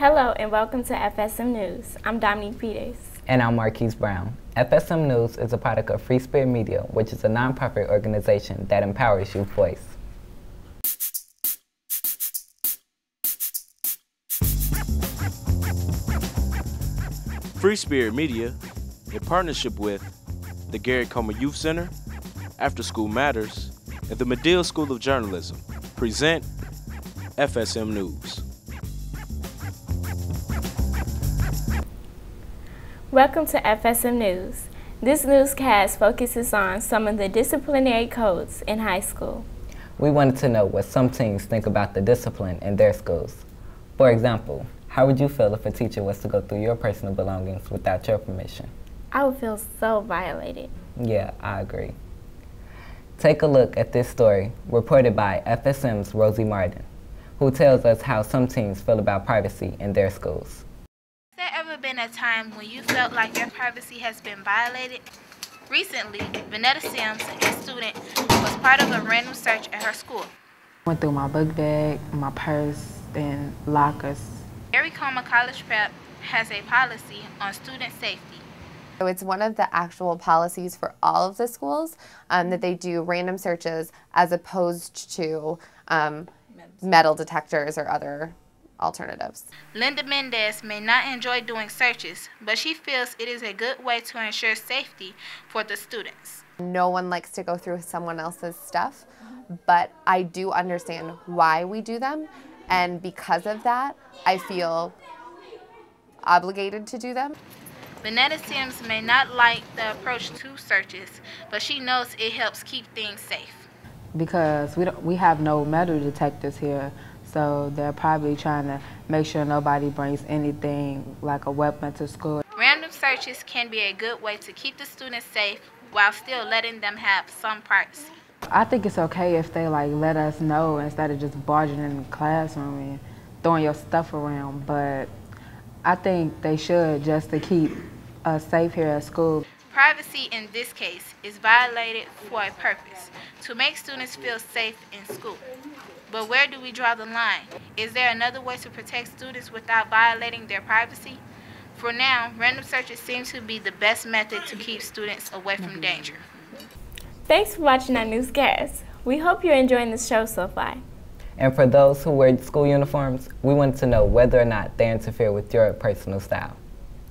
Hello and welcome to FSM News. I'm Dominique Peters. And I'm Marquise Brown. FSM News is a product of Free Spirit Media, which is a nonprofit organization that empowers youth voice. Free Spirit Media, in partnership with the Gary Comer Youth Center, After School Matters, and the Medill School of Journalism, present FSM News. Welcome to FSM News. This newscast focuses on some of the disciplinary codes in high school. We wanted to know what some teens think about the discipline in their schools. For example, how would you feel if a teacher was to go through your personal belongings without your permission? I would feel so violated. Yeah, I agree. Take a look at this story reported by FSM's Rosie Martin, who tells us how some teens feel about privacy in their schools. Has there ever been a time when you felt like your privacy has been violated? Recently, Vanetta Sims, a student, was part of a random search at her school. Went through my book bag, my purse, and lockers. Gary Comer College Prep has a policy on student safety. So it's one of the actual policies for all of the schools um, that they do random searches as opposed to um, metal detectors or other alternatives. Linda Mendez may not enjoy doing searches, but she feels it is a good way to ensure safety for the students. No one likes to go through someone else's stuff, but I do understand why we do them and because of that, I feel obligated to do them. Vanetta Sims may not like the approach to searches, but she knows it helps keep things safe. Because we, don't, we have no metal detectors here, so they're probably trying to make sure nobody brings anything like a weapon to school. Random searches can be a good way to keep the students safe while still letting them have some privacy. I think it's okay if they like let us know instead of just barging in the classroom and throwing your stuff around. But I think they should just to keep us safe here at school. Privacy in this case is violated for a purpose, to make students feel safe in school. But where do we draw the line? Is there another way to protect students without violating their privacy? For now, random searches seem to be the best method to keep students away from danger. Thanks for watching our newscast. We hope you're enjoying the show so far. And for those who wear school uniforms, we want to know whether or not they interfere with your personal style.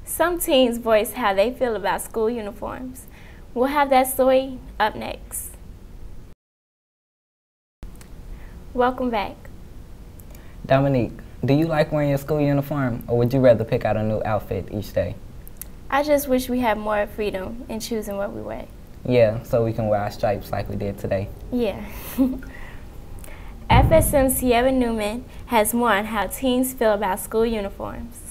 Some teens voice how they feel about school uniforms. We'll have that story up next. Welcome back. Dominique, do you like wearing your school uniform or would you rather pick out a new outfit each day? I just wish we had more freedom in choosing what we wear. Yeah, so we can wear our stripes like we did today. Yeah. FSM Sierra Newman has more on how teens feel about school uniforms.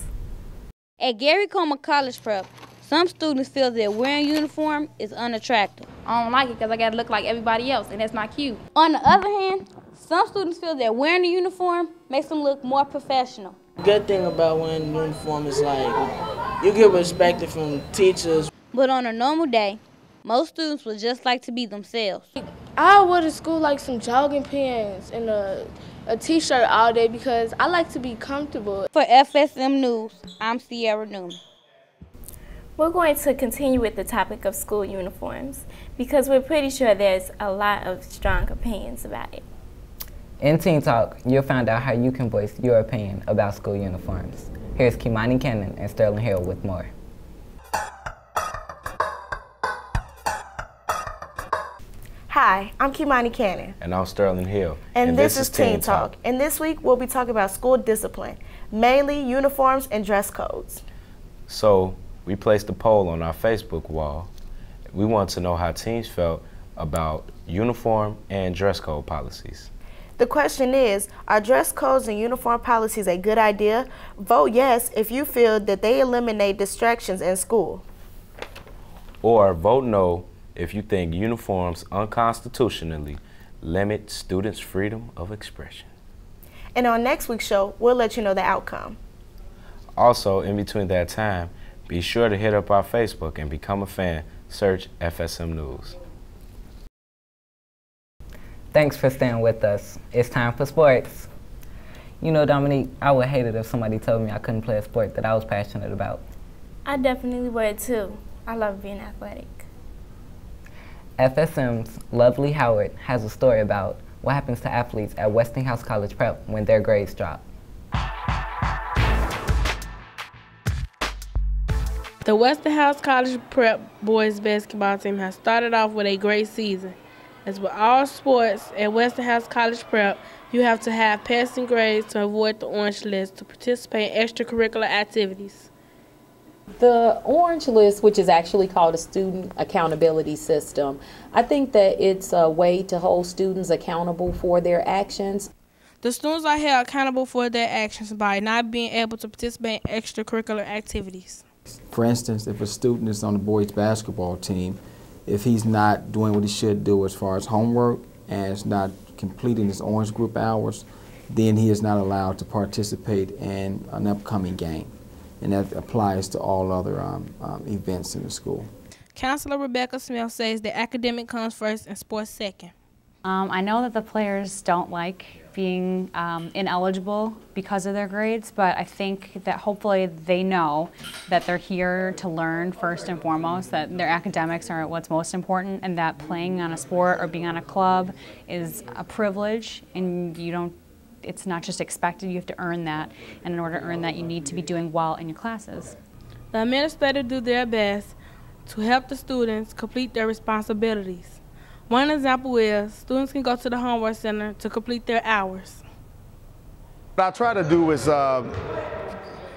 At Gary Comer College Prep, some students feel that wearing uniform is unattractive. I don't like it because I gotta look like everybody else, and that's not cute. On the other hand, some students feel that wearing a uniform makes them look more professional. Good thing about wearing a uniform is like you get respected from teachers. But on a normal day, most students would just like to be themselves. I wear to school like some jogging pants and a, a t-shirt all day because I like to be comfortable. For FSM News, I'm Sierra Newman. We're going to continue with the topic of school uniforms because we're pretty sure there's a lot of strong opinions about it. In Teen Talk, you'll find out how you can voice your opinion about school uniforms. Here's Kimani Cannon and Sterling Hill with more. Hi, I'm Kimani Cannon. And I'm Sterling Hill. And, and this, this, is Teen Talk. Talk. And this week we'll be talking about school discipline, mainly uniforms and dress codes. So we placed a poll on our Facebook wall. We want to know how teens felt about uniform and dress code policies. The question is, are dress codes and uniform policies a good idea? Vote yes if you feel that they eliminate distractions in school. Or vote no if you think uniforms unconstitutionally limit students' freedom of expression. And on next week's show, we'll let you know the outcome. Also, in between that time, be sure to hit up our Facebook and become a fan. Search FSM News. Thanks for staying with us. It's time for sports. You know, Dominique, I would hate it if somebody told me I couldn't play a sport that I was passionate about. I definitely would too. I love being athletic. FSM's Lovely Howard has a story about what happens to athletes at Westinghouse College Prep when their grades drop. The Westinghouse College Prep boys basketball team has started off with a great season. As with all sports at Westinghouse College Prep, you have to have passing grades to avoid the orange list to participate in extracurricular activities. The Orange List, which is actually called a student accountability system, I think that it's a way to hold students accountable for their actions. The students are held accountable for their actions by not being able to participate in extracurricular activities. For instance, if a student is on the boys basketball team, if he's not doing what he should do as far as homework and is not completing his orange group hours, then he is not allowed to participate in an upcoming game. And that applies to all other um, um, events in the school. Counselor Rebecca Smith says that academic comes first and sports second. Um, I know that the players don't like being um, ineligible because of their grades, but I think that hopefully they know that they're here to learn first and foremost, that their academics are what's most important, and that playing on a sport or being on a club is a privilege, and you don't. It's not just expected, you have to earn that, and in order to earn that, you need to be doing well in your classes. The administrators do their best to help the students complete their responsibilities. One example is students can go to the homework center to complete their hours. What I try to do is uh,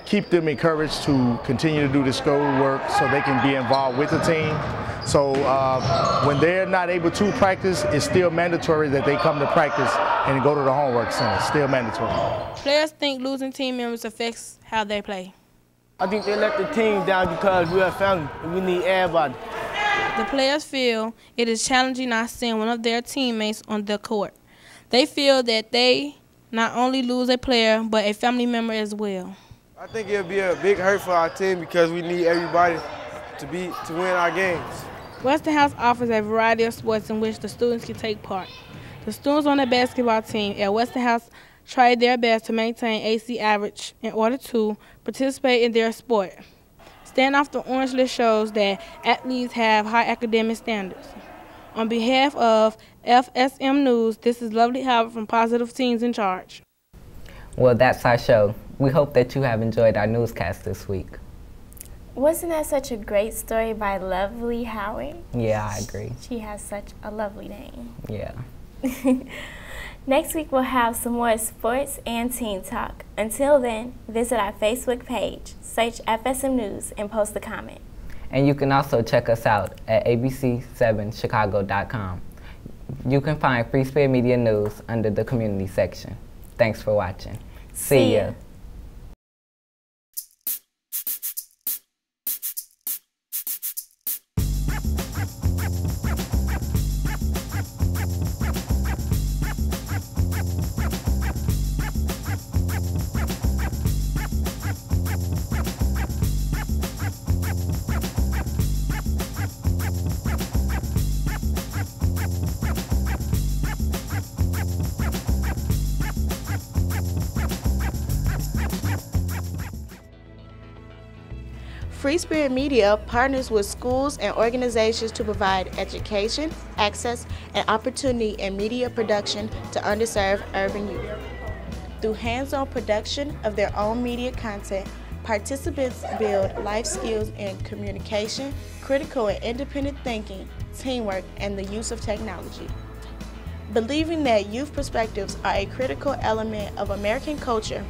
keep them encouraged to continue to do the school work so they can be involved with the team. So uh, when they're not able to practice, it's still mandatory that they come to practice and go to the homework center. It's still mandatory. Players think losing team members affects how they play. I think they let the team down because we're a family and we need everybody. The players feel it is challenging not seeing one of their teammates on the court. They feel that they not only lose a player, but a family member as well. I think it'll be a big hurt for our team because we need everybody to be to win our games. Westinghouse offers a variety of sports in which the students can take part. The students on the basketball team at Westinghouse try their best to maintain AC average in order to participate in their sport. Stand off the orange list shows that athletes have high academic standards. On behalf of FSM News, this is Lovely Howard from Positive Teens in Charge. Well, that's our show. We hope that you have enjoyed our newscast this week. Wasn't that such a great story by Lovely Howard? Yeah, I agree. She has such a lovely name. Yeah. Next week, we'll have some more sports and teen talk. Until then, visit our Facebook page, search FSM News, and post a comment. And you can also check us out at abc7chicago.com. You can find Free Spirit Media News under the community section. Thanks for watching. See, See ya. Free Spirit Media partners with schools and organizations to provide education, access, and opportunity in media production to underserved urban youth. Through hands-on production of their own media content, participants build life skills in communication, critical and independent thinking, teamwork, and the use of technology. Believing that youth perspectives are a critical element of American culture,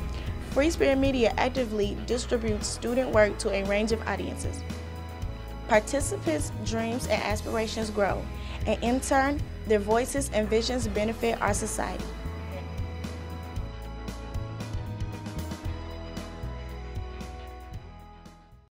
Free Spirit Media actively distributes student work to a range of audiences. Participants' dreams and aspirations grow, and in turn, their voices and visions benefit our society.